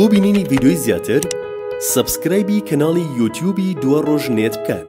بۆ بینینی ویدیۆی زیاتر سبسکرایبی کەناڵی یوتیوبی دووە ڕۆژ نێت بکەن